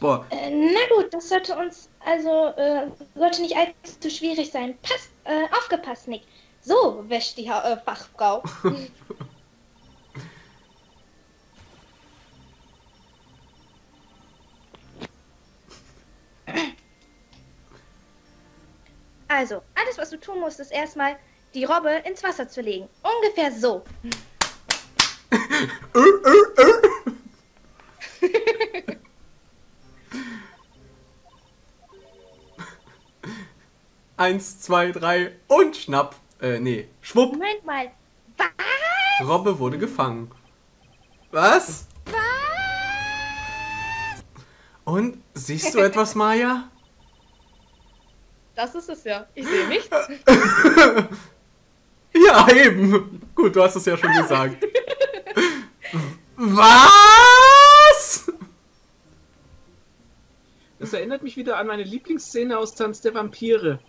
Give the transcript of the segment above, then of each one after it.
Boah. Äh, na gut, das sollte uns also äh, sollte nicht allzu schwierig sein. Passt, äh, aufgepasst, Nick. So wäscht die ha äh, Fachfrau. Also, alles, was du tun musst, ist erstmal die Robbe ins Wasser zu legen. Ungefähr so. Eins, zwei, drei und schnapp. Äh, nee, schwupp. Moment mal. Was? Robbe wurde gefangen. Was? Und siehst du etwas, Maya? Das ist es ja. Ich sehe nichts. Ja, eben. Gut, du hast es ja schon gesagt. Was? Das erinnert mich wieder an meine Lieblingsszene aus Tanz der Vampire.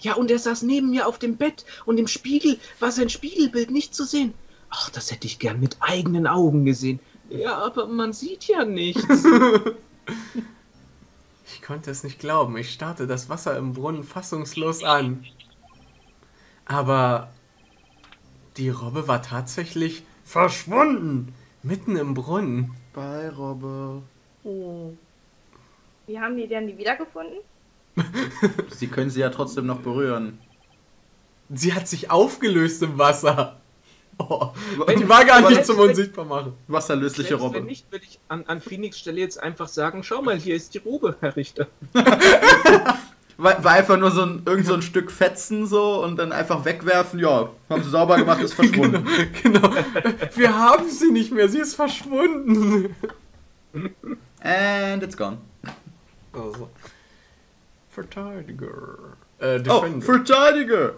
Ja, und er saß neben mir auf dem Bett und im Spiegel war sein Spiegelbild nicht zu sehen. Ach, das hätte ich gern mit eigenen Augen gesehen. Ja, aber man sieht ja nichts. Ich konnte es nicht glauben. Ich starrte das Wasser im Brunnen fassungslos an. Aber die Robbe war tatsächlich verschwunden. Mitten im Brunnen. Bei Robbe. Wie haben die denn die wiedergefunden? Sie können sie ja trotzdem noch berühren. Sie hat sich aufgelöst im Wasser. Oh, die war gar nicht zum Unsichtbar machen. Wasserlösliche Robbe. wenn nicht, will ich an, an Phoenix Stelle jetzt einfach sagen, schau mal, hier ist die Robe, Herr Richter. War, war einfach nur so ein, irgend so ein Stück Fetzen so und dann einfach wegwerfen. Ja, haben sie sauber gemacht, ist verschwunden. Genau. Wir haben sie nicht mehr. Sie ist verschwunden. And it's gone. Also. Verteidiger. Äh, Oh, Defender. Verteidiger!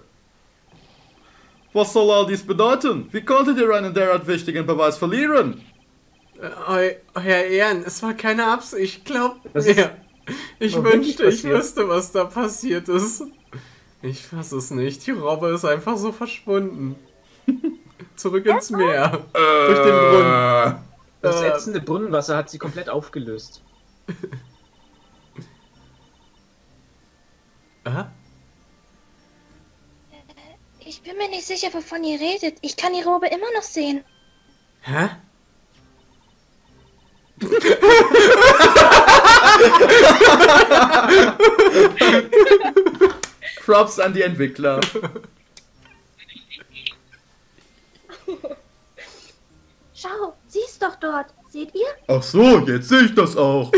Was soll all dies bedeuten? Wie konntet ihr einen derart wichtigen Beweis verlieren? Äh, Herr Ehren, es war keine Absicht. Ich glaube Das ist- mir. Ich wünschte, ich wüsste, was da passiert ist. Ich fass es nicht. Die Robbe ist einfach so verschwunden. Zurück ins Meer. Durch den Brunnen. Das Äh. ätzende Brunnenwasser hat sie komplett aufgelöst. Aha. Ich bin mir nicht sicher, wovon ihr redet. Ich kann die Robe immer noch sehen. Hä? Props an die Entwickler. Schau, sie ist doch dort. Seht ihr? Ach so, jetzt sehe ich das auch.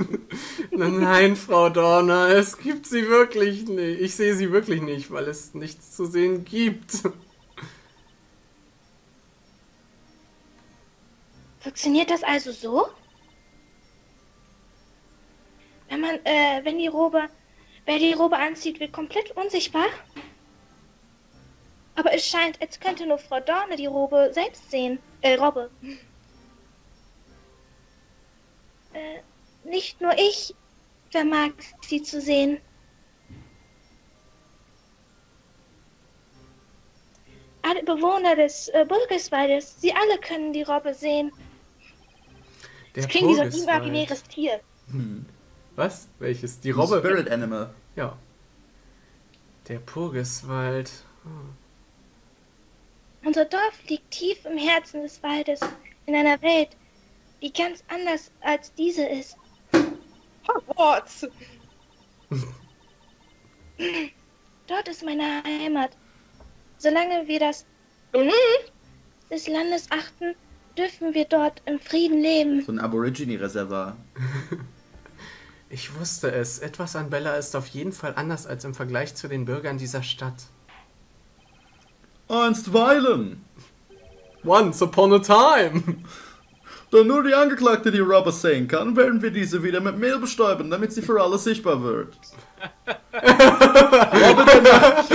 Nein, Frau Dorner, es gibt sie wirklich nicht. Ich sehe sie wirklich nicht, weil es nichts zu sehen gibt. Funktioniert das also so? Wenn man, äh, wenn die Robe, wer die Robe anzieht, wird komplett unsichtbar? Aber es scheint, als könnte nur Frau Dorne die Robe selbst sehen. Äh, Robbe. Äh, nicht nur ich vermag sie zu sehen. Alle Bewohner des äh, Burgeswaldes, sie alle können die Robbe sehen. Der Das klingt wie so ein imaginäres Tier. Was? Welches? Die Robbe? Spirit Animal. Ja. Der Purgeswald. Unser Dorf liegt tief im Herzen des Waldes, in einer Welt, die ganz anders als diese ist. Hogwarts! Dort ist meine Heimat. Solange wir das des Landes achten, dürfen wir dort im Frieden leben. So ein Aborigine-Reservoir. Ich wusste es. Etwas an Bella ist auf jeden Fall anders als im Vergleich zu den Bürgern dieser Stadt. Einstweilen. Once upon a time. Da nur die Angeklagte die Robbe sehen kann, werden wir diese wieder mit Mehl bestäuben, damit sie für alle sichtbar wird. Robbe der Nacht.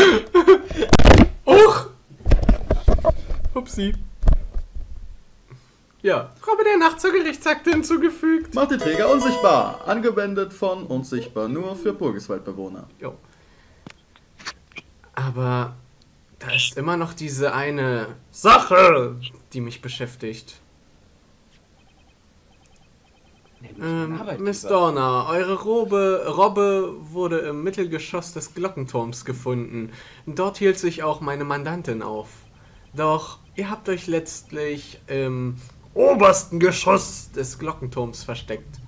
Uch! Upsi. Ja, Robbe der Nacht zur Gerichtsakte hinzugefügt. Macht die Träger unsichtbar. Angewendet von unsichtbar nur für Burgeswaldbewohner. Jo. Aber da ist immer noch diese eine Sache, die mich beschäftigt. Ähm. Miss Dorner, eure Robe, Robbe wurde im Mittelgeschoss des Glockenturms gefunden. Dort hielt sich auch meine Mandantin auf. Doch ihr habt euch letztlich im obersten Geschoss des Glockenturms versteckt.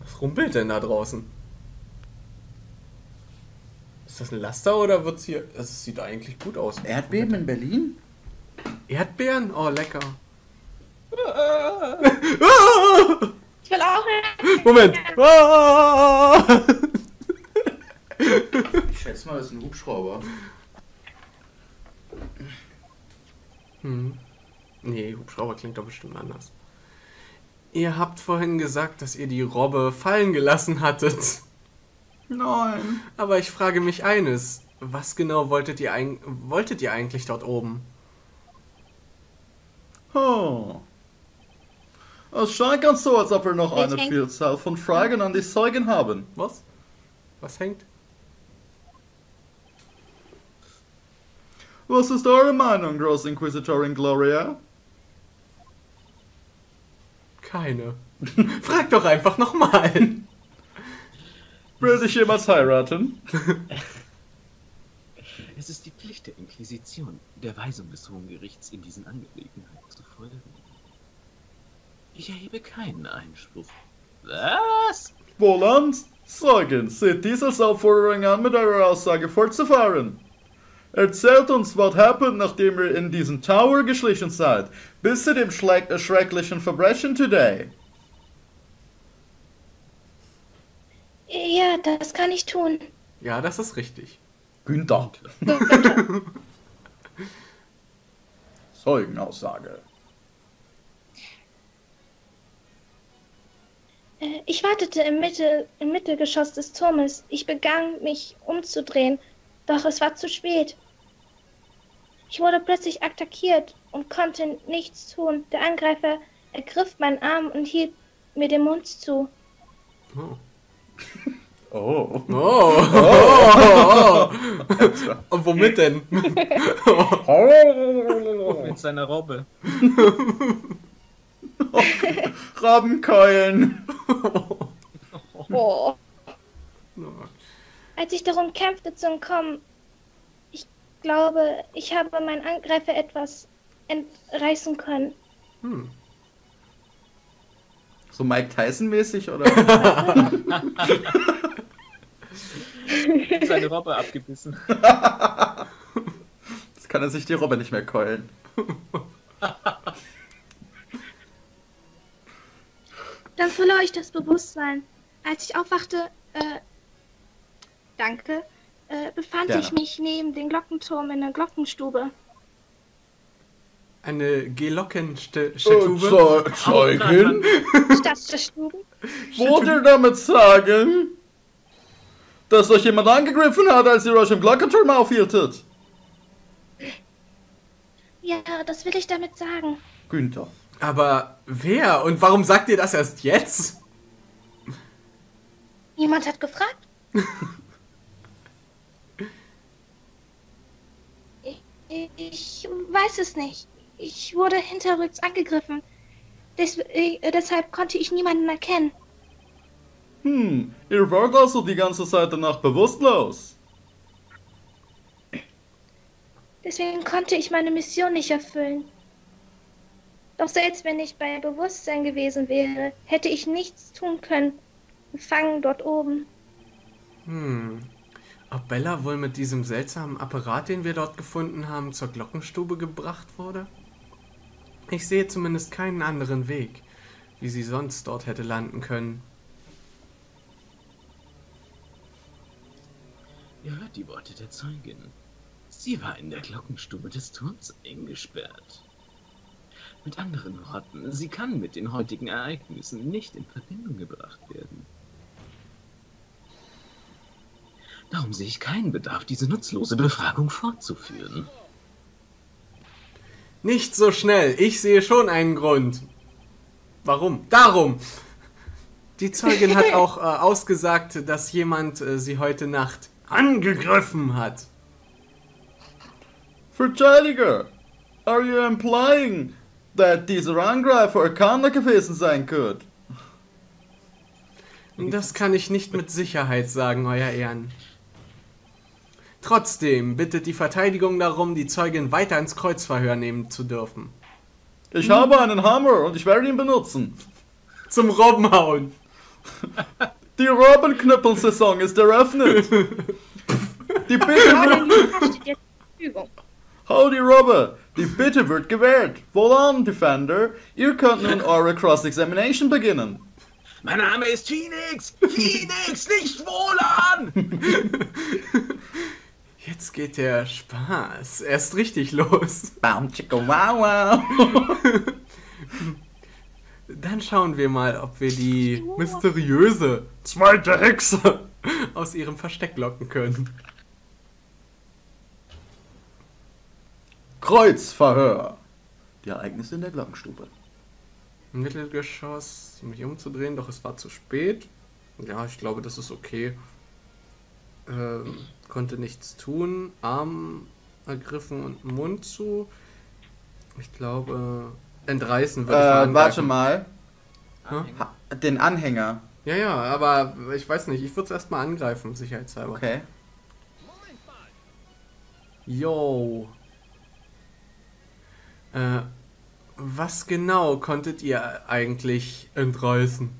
Was rumpelt denn da draußen? Ist das ein Laster oder wird's hier. Es sieht eigentlich gut aus. Erdbeben in Berlin? Erdbeeren? Oh, lecker. Ich will auch. Moment. Ich schätze mal, das ist ein Hubschrauber. Hm. Nee, Hubschrauber klingt doch bestimmt anders. Ihr habt vorhin gesagt, dass ihr die Robbe fallen gelassen hattet. Nein. Aber ich frage mich eines. Was genau wolltet ihr, wolltet ihr eigentlich dort oben? Oh. Es scheint ganz so, als ob wir noch Ich eine Vielzahl von Fragen an die Zeugen haben. Was? Was hängt? Was ist eure Meinung, Großinquisitorin Gloria? Keine. Frag doch einfach nochmal. Will dich jemals heiraten? Es ist die Pflicht der Inquisition, der Weisung des Hohen Gerichts in diesen Angelegenheiten zu folgen. Ich erhebe keinen Einspruch. Was? Wohland? Zeugen, seht dies als Aufforderung an, mit eurer Aussage fortzufahren. Erzählt uns, was happened, nachdem ihr in diesen Tower geschlichen seid, bis zu dem schleck schrecklichen Verbrechen today. Ja, das kann ich tun. Ja, das ist richtig. Günther. Zeugenaussage. Äh, Ich wartete im, Mittel, im Mittelgeschoss des Turmes. Ich begann, mich umzudrehen, doch es war zu spät. Ich wurde plötzlich attackiert und konnte nichts tun. Der Angreifer ergriff meinen Arm und hielt mir den Mund zu. Oh. Oh. Oh. oh. Und womit denn? Mit seiner Robbe. Rabenkeulen. Oh. Als ich darum kämpfte zu entkommen, ich glaube, ich habe meinen Angreifer etwas entreißen können. Hm. So Mike Tyson-mäßig, oder? Seine Robbe abgebissen. Jetzt kann er sich die Robbe nicht mehr keulen. Dann verlor ich das Bewusstsein. Als ich aufwachte, äh, danke, äh, befand Gerne. ich mich neben dem Glockenturm in der Glockenstube. Eine Oh, Glockenstube? Zeu- Zeugin? Wollt ihr damit sagen, dass euch jemand angegriffen hat, als ihr euch im Glockenturm aufhieltet? Ja, das will ich damit sagen. Günther. Aber wer? Und warum sagt ihr das erst jetzt? Jemand hat gefragt. ich, ich weiß es nicht. Ich wurde hinterrücks angegriffen. Des, äh, deshalb konnte ich niemanden erkennen. Hm, ihr wart also die ganze Zeit danach bewusstlos. Deswegen konnte ich meine Mission nicht erfüllen. Doch selbst wenn ich bei Bewusstsein gewesen wäre, hätte ich nichts tun können. Gefangen dort oben. Hm. Ob Bella wohl mit diesem seltsamen Apparat, den wir dort gefunden haben, zur Glockenstube gebracht wurde? Ich sehe zumindest keinen anderen Weg, wie sie sonst dort hätte landen können. Ihr hört die Worte der Zeugin. Sie war in der Glockenstube des Turms eingesperrt. Mit anderen Worten, sie kann mit den heutigen Ereignissen nicht in Verbindung gebracht werden. Darum sehe ich keinen Bedarf, diese nutzlose Befragung fortzuführen. Nicht so schnell, ich sehe schon einen Grund. Warum? Darum! Die Zeugin hat auch äh, ausgesagt, dass jemand äh, sie heute Nacht angegriffen hat. Verteidiger, are you implying dass dieser Angreifer Arkaner gewesen sein könnte. Das kann ich nicht mit Sicherheit sagen, Euer Ehren. Trotzdem bittet die Verteidigung darum, die Zeugin weiter ins Kreuzverhör nehmen zu dürfen. Ich habe einen Hammer und ich werde ihn benutzen. Zum Robbenhauen. Die Robbenknüppelsaison ist eröffnet. Die Bitte wird... Howdy Robbe, die Bitte wird gewährt. Wohlan, Defender. Ihr könnt nun eure Cross-Examination beginnen. Mein Name ist Phoenix! Phoenix, nicht Wohlan! Jetzt geht der Spaß erst richtig los. Bam, chicka, wow, wow. Dann schauen wir mal, ob wir die mysteriöse zweite Hexe aus ihrem Versteck locken können. Kreuzverhör. Die Ereignisse in der Glockenstube. Im Mittelgeschoss, mich umzudrehen, doch es war zu spät. Ja, ich glaube, das ist okay. Ähm, konnte nichts tun. Arm ergriffen und Mund zu. Ich glaube, entreißen würde ich mal Äh, warte mal. Ha, den Anhänger. Ja, ja, aber ich weiß nicht. Ich würde es erstmal angreifen, sicherheitshalber. Okay. Yo. Äh, was genau konntet ihr eigentlich entreißen?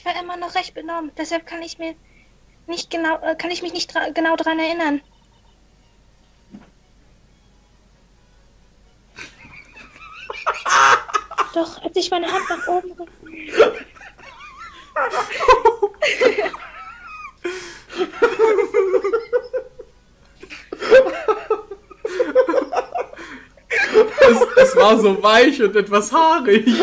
Ich war immer noch recht benommen, deshalb kann ich mir nicht genau, äh, kann ich mich nicht dra genau daran erinnern. Doch, als ich meine Hand nach oben riss, Es, es war so weich und etwas haarig.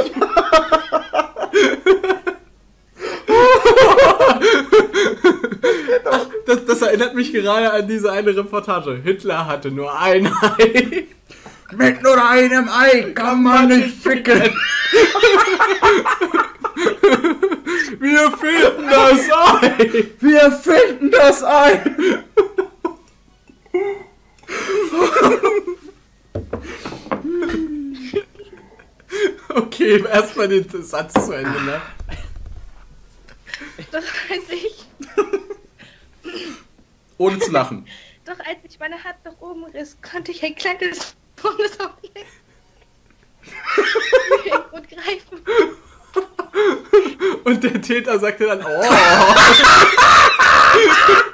Ach, das, das erinnert mich gerade an diese eine Reportage. Hitler hatte nur ein Ei. Mit nur einem Ei kann man nicht ficken. Wir finden das Ei. Wir finden das Ei. Okay, erstmal den Satz zu Ende, ne? doch als ich, Ohne zu lachen. doch als ich meine Hand nach oben riss, konnte ich ein kleines Bundes auflegen. und greifen. Und der Täter sagte dann, oh.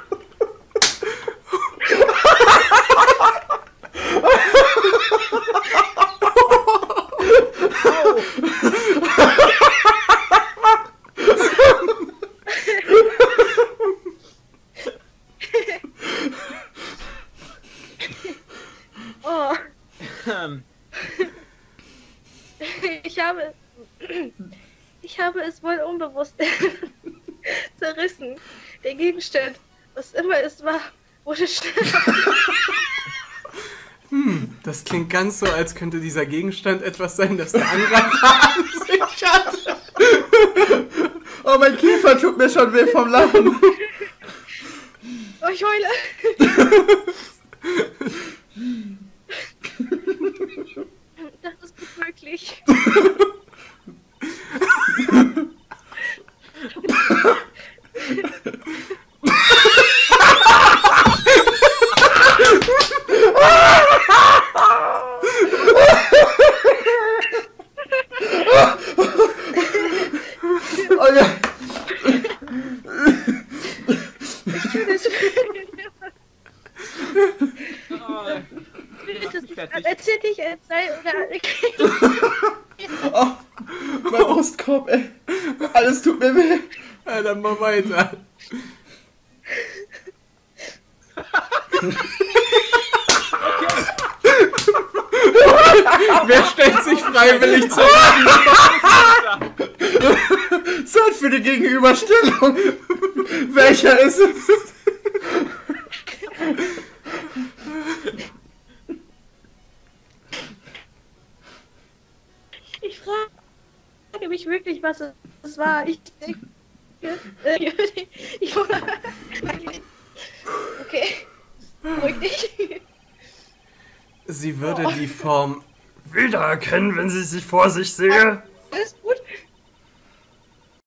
Oh, Ähm, ich habe, ich habe es wohl unbewusst zerrissen. Der Gegenstand, was immer es war, wurde schneller. Das klingt ganz so, als könnte dieser Gegenstand etwas sein, das der Angreifer an sich hat. Oh, mein Kiefer tut mir schon weh vom Lachen. Oh, ich heule. Das ist gut möglich. Oh ja. Oh, fertig. erzähl dich sei oder Oh, mein Brustkorb, ey. Alles tut mir weh. Ja, dann mal weiter. Wer stellt sich freiwillig zu? Zeit für die Gegenüberstellung. Welcher ist es? Ich frage mich wirklich, was es war. Ich denke, äh, ich okay. Beruhig dich. Sie würde Oh. die Form Wiedererkennen, wenn sie sich vor sich sehe.